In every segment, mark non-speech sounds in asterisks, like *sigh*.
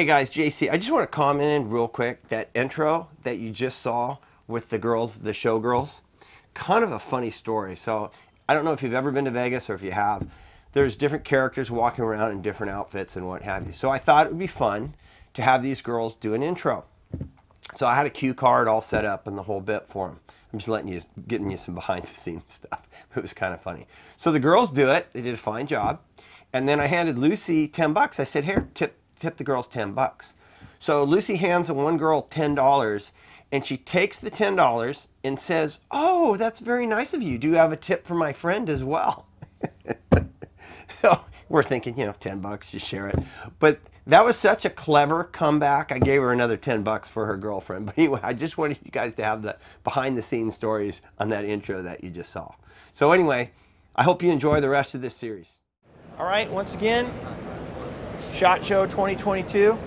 Hey guys, JC, I just want to comment in real quick that intro that you just saw with the girls, the showgirls, kind of a funny story. So I don't know if you've ever been to Vegas or if you have. There's different characters walking around in different outfits and what have you. So I thought it would be fun to have these girls do an intro. So I had a cue card all set up and the whole bit for them. I'm just letting you, getting you some *laughs* behind the scenes stuff. *laughs* It was kind of funny. So the girls do it. They did a fine job. And then I handed Lucy 10 bucks. I said, here, tip tip the girls 10 bucks. So Lucy hands the one girl $10 and she takes the $10 and says, oh, that's very nice of you. Do you have a tip for my friend as well? *laughs* so we're thinking, you know, 10 bucks, just share it. But that was such a clever comeback. I gave her another 10 bucks for her girlfriend. *laughs* But anyway, I just wanted you guys to have the behind the scenes stories on that intro that you just saw. So anyway, I hope you enjoy the rest of this series. All right, once again, SHOT Show 2022.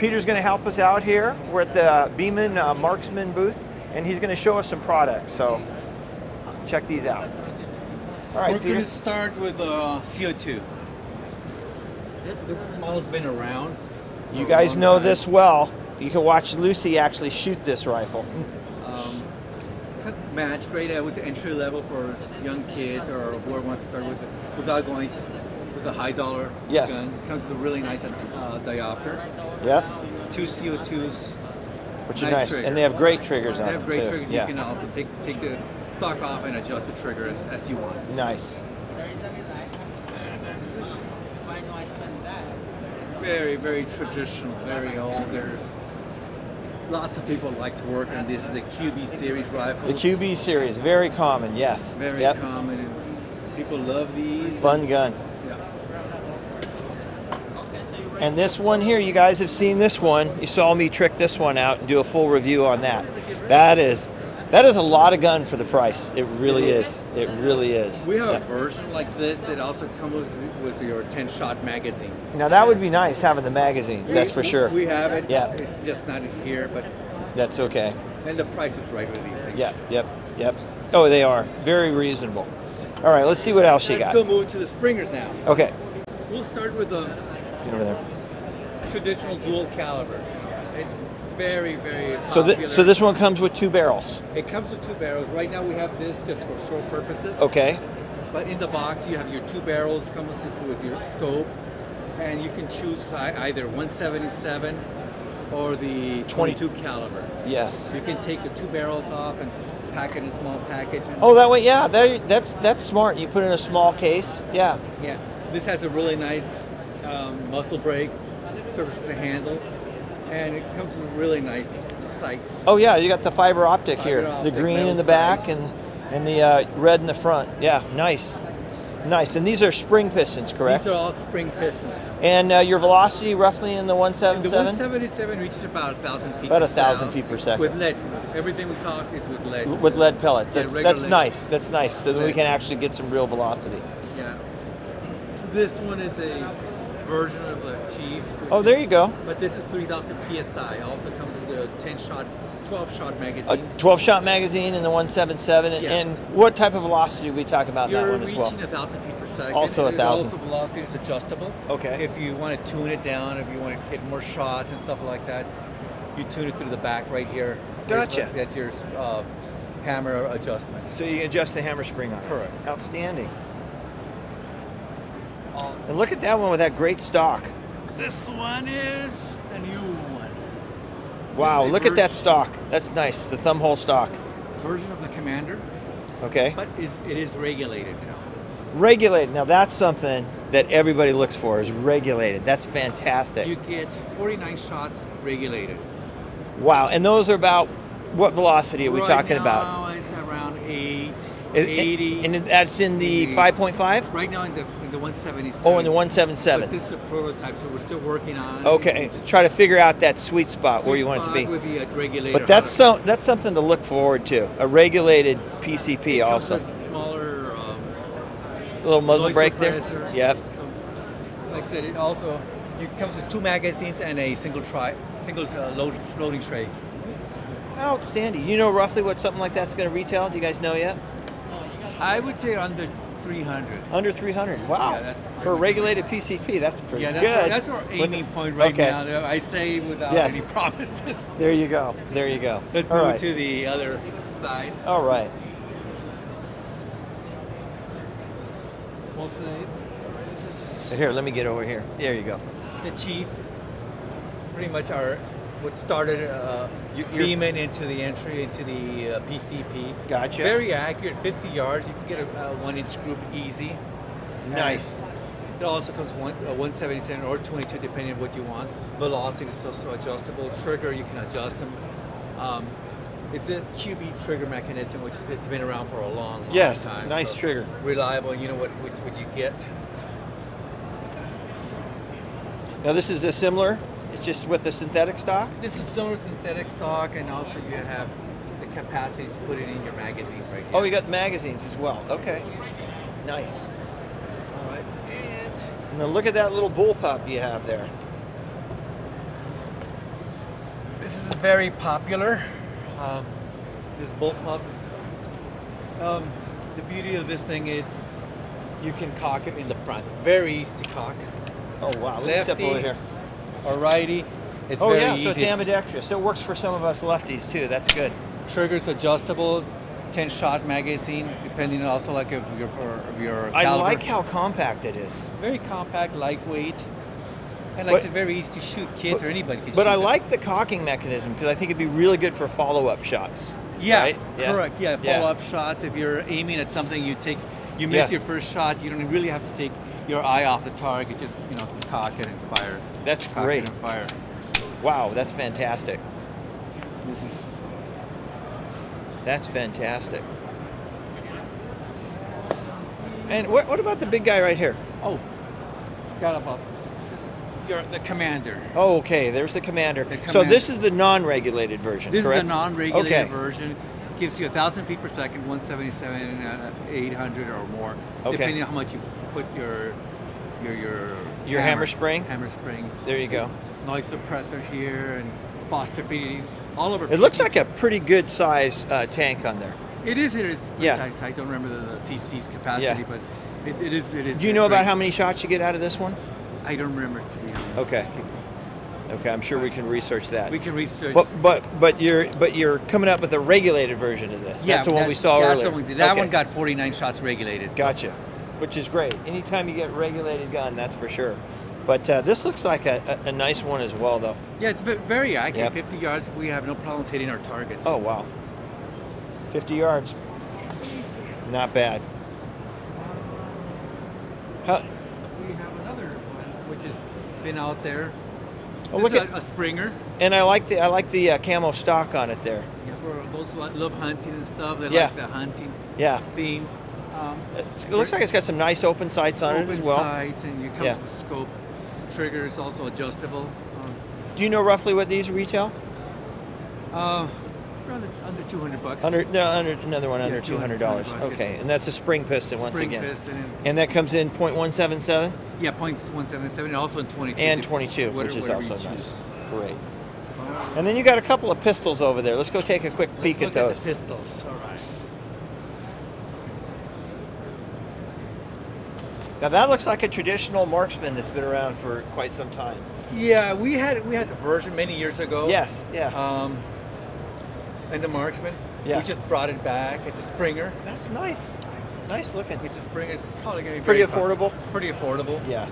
Peter's going to help us out here. We're at the Beeman uh, Marksman booth, and he's going to show us some products. So check these out. All right, We're going to start with uh, CO2. This, this model's been around. You guys know time. this well. You can watch Lucy actually shoot this rifle. Um, match, great uh, with entry level for young kids or whoever wants to start with it without going to the high dollar yes. guns. It comes with a really nice uh, diopter. Yep. Two CO2s. Which nice are nice. Trigger. And they have great triggers on them. They have great too. triggers. Yeah. You can also take take the stock off and adjust the trigger as, as you want. Nice. Very, very traditional, very old. There's lots of people like to work on this. Is the QB series rifle. The QB series, very common, yes. Very yep. common. People love these. Fun gun. And this one here, you guys have seen this one. You saw me trick this one out and do a full review on that. That is that is a lot of gun for the price. It really is. It really is. We have yep. a version like this that also comes with, with your 10 shot magazine. Now that would be nice having the magazines, we, that's for sure. We have it. Yeah. It's just not here, but that's okay. And the price is right with these things. Yeah, yep, yep. Oh, they are. Very reasonable. All right, let's see what else you got. Let's go move to the springers now. Okay. We'll start with the Get over there. Traditional dual caliber. It's very, very popular. So, th so this one comes with two barrels? It comes with two barrels. Right now we have this just for show purposes. Okay. But in the box you have your two barrels, comes with your scope, and you can choose either 177 or the 22 caliber. Yes. You can take the two barrels off and pack it in a small package. Oh, that way, yeah, that's that's smart. You put it in a small case, yeah. Yeah. This has a really nice um, muzzle brake, services the handle, and it comes with really nice sights. Oh yeah, you got the fiber optic fiber here, optic, the green in the back and and the uh, red in the front. Yeah, nice. Nice, and these are spring pistons, correct? These are all spring pistons. And uh, your velocity roughly in the 177? The 177 reaches about a thousand feet. About a thousand feet per second. With lead, everything we talk is with lead. With lead pellets. That's, yeah, that's lead. nice. That's nice. So that we can actually get some real velocity. Yeah. This one is a version of the Chief. Oh, there you go. But this is 3000 psi. Also comes with a 10 shot 12 shot magazine. A 12 shot magazine in the 177. Yeah. And what type of velocity we talking about You're that one as well? You're reaching thousand feet per second. Also thousand. Also velocity is adjustable. Okay. If you want to tune it down, if you want to hit more shots and stuff like that, you tune it through the back right here. Gotcha. That's your uh, hammer adjustment. So you adjust the hammer spring on Correct. Outstanding. And look at that one with that great stock. This one is the new one. Wow, look at that stock. That's nice, the thumb hole stock. Version of the Commander. Okay. But is, it is regulated now. Regulated. Now that's something that everybody looks for is regulated. That's fantastic. You get 49 shots regulated. Wow, and those are about what velocity are we right talking now, about? It's around 8, 80. And that's in the 5.5? Right now in the, the 177. Oh, in the 177. But this is a prototype, so we're still working on Okay, try to figure out that sweet spot sweet where you want it to be. With the, uh, regulator but that's so that's something to look forward to. A regulated PCP also. smaller um, little muzzle brake there. Yep. So, like I said, it also it comes with two magazines and a single try single uh, load, loading tray. Outstanding. You know roughly what something like that's going to retail? Do you guys know yet? I would say under 300. Under 300. Wow. Yeah, For a regulated PCP, that's pretty Yeah, that's good. our, that's our With- aiming point right okay. now. I say without Yes. any *laughs* promises. There you go. There you go. Let's All move right. to the other side. All right. We'll say here, let me get over here. There you go. the chief. Pretty much our what started uh, Beeman into the entry into the uh, PCP. Gotcha. Very accurate, 50 yards. You can get a, a one-inch group easy. Nice. It also comes one, uh, 177 or 22 depending on what you want. Velocity is also adjustable. Trigger you can adjust them. Um, it's a QB trigger mechanism, which is it's been around for a long, long Yes, time. nice trigger. Reliable. You know what, what what you get. Now this is a similar. It's just with the synthetic stock. This is similar synthetic stock, and also you have the capacity to put it in your magazines right here. Oh, you got magazines as well. Okay. Nice. All right. And Now look at that little bullpup you have there. This is very popular. Um, this bullpup. Um, the beauty of this thing is you can cock it in the front. Very easy to cock. Oh wow. Let me step over here. Or righty. It's oh very yeah, easy. so it's ambidextrous. So it works for some of us lefties too. That's good. Triggers adjustable. 10 shot magazine, depending on also like your, of your I caliber. like how compact it is. very compact, lightweight, and like I But- said, very easy to shoot. Kids or anybody can shoot. But I this. like the cocking mechanism because I think it'd be really good for follow-up shots. Yeah, right? correct. Yeah, Yeah. follow up shots. If you're aiming at something, you take, you miss Yeah. your first shot. You don't really have to take your eye off the target. Just you know, cock it and fire. That's Cock great. it and fire. Wow, that's fantastic. This is That's fantastic. And what, what about the big guy right here? oh, forgot about this. this is your the commander. Oh, okay. There's the commander. The So this is the non-regulated version. This correct? is the non-regulated Okay. version. Gives you a thousand feet per second, 177, uh, 800 or more, Okay. depending on how much you put your your your Your hammer spring? Hammer spring. There you go. Noise suppressor here and phosphor all over. It looks like a pretty good size uh, tank on there. It is. It is. Yeah. Precise. I don't remember the, the CC's capacity, Yeah. but it, it is. It is. Do you know about how many shots you get out of this one? I don't remember to be honest. Okay. Okay, I'm sure we can research that. We can research. But but but you're but you're coming up with a regulated version of this. yeah, that's the one that- we saw yeah, earlier. That's one we did. That Okay. one got 49 shots regulated. so- Gotcha. Which is great. Anytime you get regulated gun, that's for sure. But uh, this looks like a, a, a nice one as well, though. Yeah, it's very accurate. Yep. 50 yards. We have no problems hitting our targets. Oh wow. 50 yards. Not bad. How, We have another one which has been out there. Oh, This look at- a, a Springer. and I like the I like the uh, camo stock on it there. Yeah, for those who love hunting and stuff. they Yeah. like the hunting Yeah. theme. Um, it looks like it's got some nice open sights on it as well. sights and you come Yeah. with scope. Trigger is also adjustable. Um, Do you know roughly what these retail? uh, around under 200 bucks. Under no, under another one Yeah, under two hundred dollars. $200, yeah. Okay, and that's a spring piston once Spring again. piston and- And that comes in .177 Yeah, points 177 and also in 22. and dep- 22, whatever- which is also nice. Great. And then you got a couple of pistols over there. Let's go take a quick Let's peek at those. the pistols. All right. Now that looks like a traditional marksman that's been around for quite some time. Yeah, we had we had the version many years ago. Yes, yeah. Um, and the marksman. Yeah. We just brought it back. It's a Springer. That's nice. Nice looking. It's a Springer. It's probably going to be Pretty affordable? Pretty affordable. Yeah.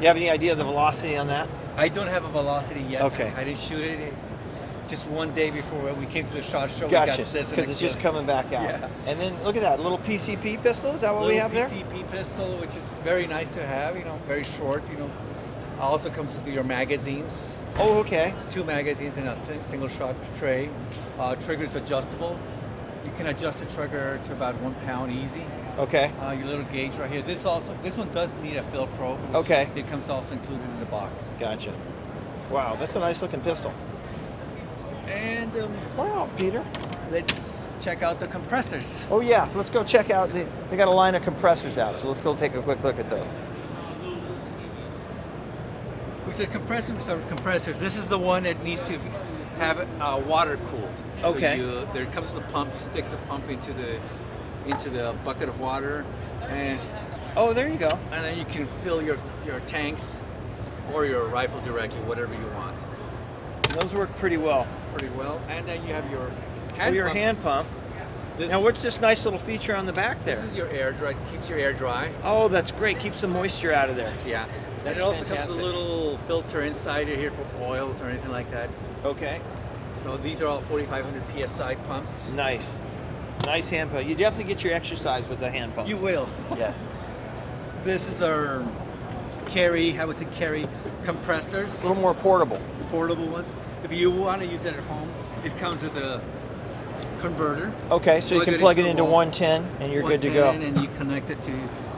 You have any idea of the velocity on that? I don't have a velocity yet. Okay. I didn't shoot it. Just one day before we came to the shot show, Gotcha. we got this. Because it's just coming back out. Yeah. And then look at that little PCP pistol. Is that what we Little have there? PCP pistol, which is very nice to have. You know, very short. You know, also comes with your magazines. Oh, okay. Two magazines in a single shot tray. Uh, trigger's adjustable. You can adjust the trigger to about one pound easy. Okay. Uh, your little gauge right here. This also, this one does need a fill probe. Okay. It comes also included in the box. Gotcha. Wow, that's a nice looking pistol. And um, Wow, Peter. let's check out the compressors. Oh yeah, let's go check out. The, they got a line of compressors out, so let's go take a quick look at those. We said compressors with compressors. This is the one that needs to have uh, water cooled. Okay. So you, there comes the pump. You stick the pump into the into the bucket of water. and Oh, there you go. and then you can fill your your tanks or your rifle directly, whatever you want. Those work pretty well. It's pretty well. And then you have your hand your pump. hand pump. This, Now, what's this nice little feature on the back there? this is your air dry. Keeps your air dry. Oh, that's great. Keeps the moisture out of there. Yeah. That's and it also fantastic. comes with a little filter inside here for oils or anything like that. Okay. So these are all 4,500 psi pumps. Nice. Nice hand pump. You definitely get your exercise with the hand pump. You will. *laughs* Yes. This is our carry, I would say carry compressors. A little more portable. Portable ones. If you want to use it at home, it comes with a converter. Okay, so you can it plug it into wall. 110 and you're good to go. 110, And you connect it to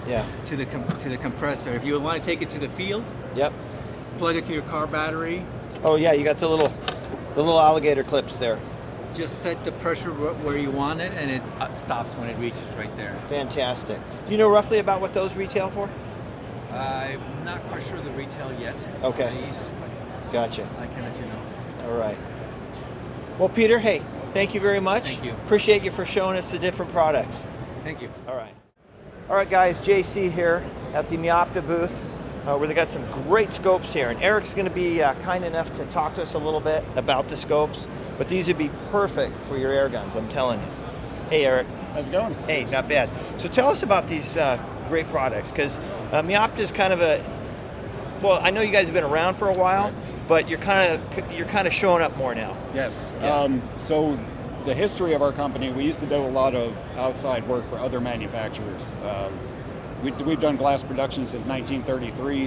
Yeah. to the com- to the compressor. If you want to take it to the field, Yep. plug it to your car battery. Oh yeah, you got the little the little alligator clips there. Just set the pressure where you want it, and it uh, stops when it reaches right there. Fantastic. Do you know roughly about what those retail for? I'm not quite sure the retail yet. Okay. These, Gotcha. I can let you know. All right. Well, Peter, hey, thank you very much. Thank you. Appreciate you for showing us the different products. Thank you. All right. All right, guys, JC here at the Meopta booth uh, where they got some great scopes here. And Eric's going to be uh, kind enough to talk to us a little bit about the scopes, but these would be perfect for your air guns, I'm telling you. Hey, Eric. How's it going? Hey, not bad. So tell us about these uh, great products because uh, Meopta is kind of a, well, I know you guys have been around for a while, but you're kind of you're kind of showing up more now. Yes. Yeah. Um, so, the history of our company, we used to do a lot of outside work for other manufacturers. Um, we, we've done glass production since 1933.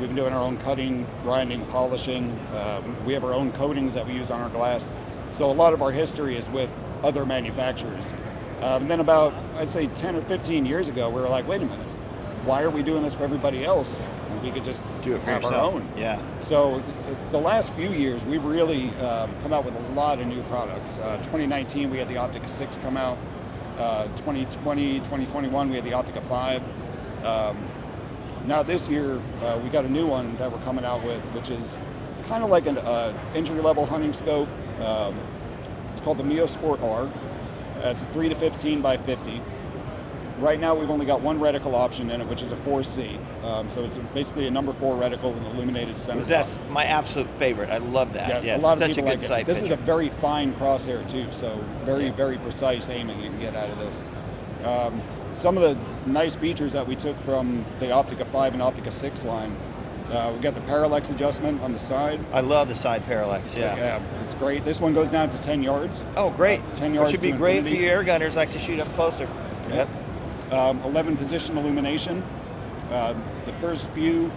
We've been doing our own cutting, grinding, polishing. Um, we have our own coatings that we use on our glass. So, a lot of our history is with other manufacturers. Um, then, about, I'd say 10 or 15 years ago, we were like, wait a minute, why are we doing this for everybody else? We could just Do it for have yourself. our own. Yeah. So the last few years, we've really um, come out with a lot of new products. Uh, 2019, we had the Optika 6 come out. Uh, 2020, 2021, we had the Optika 5. Um, now this year, uh, we got a new one that we're coming out with, which is kind of like an uh, entry-level hunting scope. Um, it's called the MeoSport R. Uh, it's a 3 to 15 by 50. Right now, we've only got one reticle option in it, which is a 4C. Um, so it's basically a number four reticle with an illuminated center. That's my absolute favorite. I love that. Yes, a lot of such a people good like it. This picture. is a very fine crosshair too, so very, Yeah. very precise aiming you can get out of this. Um, some of the nice features that we took from the Optika 5 and Optika 6 line, uh, we got the parallax adjustment on the side. I love the side parallax. Yeah. Yeah, it's great. This one goes down to 10 yards. Oh, great. Uh, 10 Which yards should be great for your you air gunners like to shoot up closer. Yep. Um, 11 position illumination. Uh, the first few,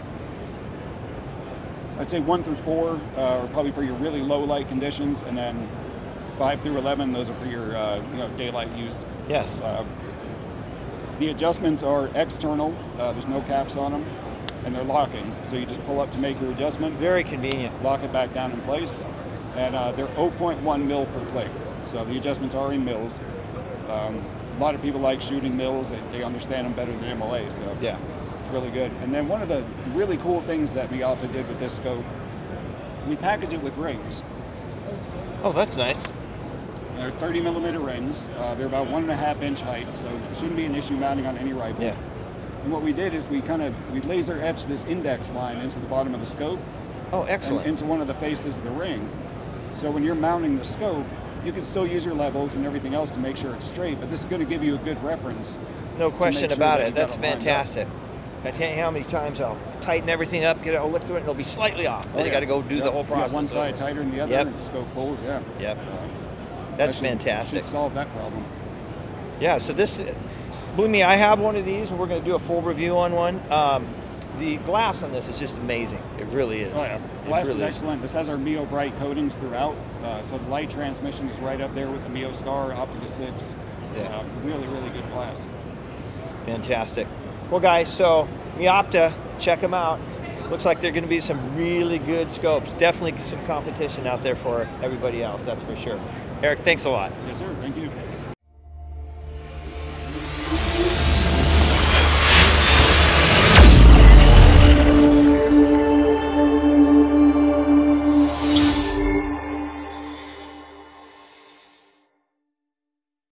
I'd say one through four, uh, are probably for your really low light conditions, and then five through 11, those are for your uh, you know daylight use. Yes. Uh, the adjustments are external. Uh, there's no caps on them, and they're locking. So you just pull up to make your adjustment, Very convenient. lock it back down in place, and uh, they're 0.1 mil per click. So the adjustments are in mils. Um, a lot of people like shooting mills. they, they understand them better than MOA. So Yeah. it's really good. And then one of the really cool things that Meopta did with this scope, we package it with rings. Oh, that's nice. They're 30 millimeter rings. Uh, they're about one and a half inch height, so it shouldn't be an issue mounting on any rifle. Yeah. And what we did is we kind of we laser etched this index line into the bottom of the scope Oh, and excellent. into one of the faces of the ring. So when you're mounting the scope, you can still use your levels and everything else to make sure it's straight, but this is going to give you a good reference. no question sure about that it. That's it lined up. fantastic. I tell you how many times I'll tighten everything up, get it, I'll look through it, and it'll be slightly off. Then Oh, you got to go do Yep. the whole process. one side tighter than the other, Yep. and the scope pulls. Yeah. Yep. So That's that should- fantastic. Should solve that problem. Yeah, so this, believe me, I have one of these, and we're going to do a full review on one. Um, the glass on this is just amazing. It really is. Oh yeah, glass really is excellent. This has our MeoBright coatings throughout, uh, so the light transmission is right up there with the Mio Star Optika 6. Yeah. Uh, really, really good glass. Fantastic. Well, guys, so Meopta, check them out. Looks like they're going to be some really good scopes. Definitely some competition out there for everybody else, that's for sure. Eric, thanks a lot. Yes, sir. Thank you.